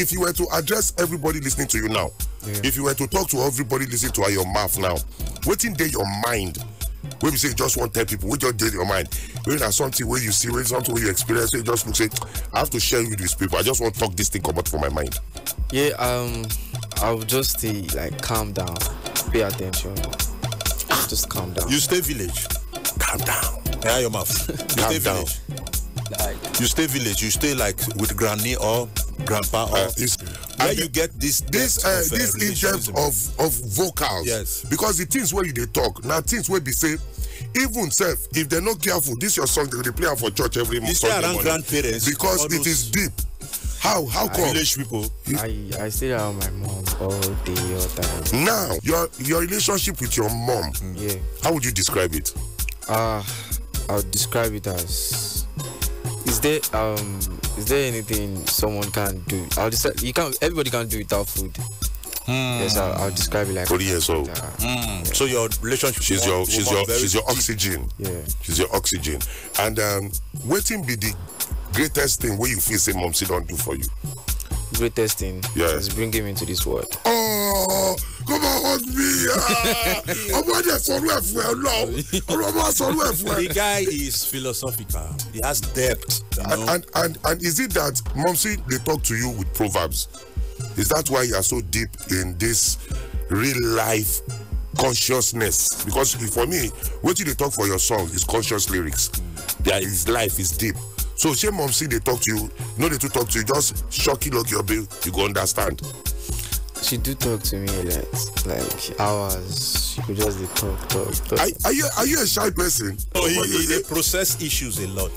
if you were to address everybody listening to you now Yeah. if you were to talk to everybody listening to your mouth now wetin dey your mind wey be say you just wan tell people wey just dey your mind wey na something wey you see wey something wey you experience wey you just look say i have to share with these people i just wan talk this thing comot for my mind. Yeah, um, I'll just stay like calm down, pay attention, just calm down. You stay village. calm down Yeah, your mouth. You Calm stay down. village. like You stay village. You stay like with granny or grandpa or uh, it's, where and you get this this uh, of, uh, this in depth relationism. of of vocals Yes. because the things wey you dey talk na things wey be say even sef if dem no careful this your song dem dey play am for church every You stay Sunday around morning grandparents. because all it those is deep how how come village people. I I stay around my mom all day, all time. now your your relationship with your mom Yeah. how would you describe it Uh I'll describe it as is there um is there anything someone can do? I'll decide you can't everybody can do without food. Yes, I'll, I'll describe it like Tori years old. Mm. So your relationship. she's your she's your she's your deep. oxygen yeah. she's your oxygen and um wetin be the greatest thing wey you feel say mom don't do for you. Greatest thing Yeah. is bringing me to this world. Oh, come on, hug me. ah. ọmọ ẹ̀dẹ̀ sọ̀rọ̀ ẹ̀ fún ẹ lọ. ọmọ sọ̀rọ̀ ẹ̀ fún The guy is philosophical. He has depth. You And, know? and, and, and is it that Momsi they talk to you with proverbs? Is that why you are so deep in this real life consciousness? Because for me, you they talk for your song is conscious lyrics. There is life is deep. So say Momsi they talk to you, no they to talk to you, just shock you like your bill, you go understand. She do talk to me like like hours. She could just talk, talk, talk. Are, are you are you a shy person? So he, Or you- he, they process issues a lot.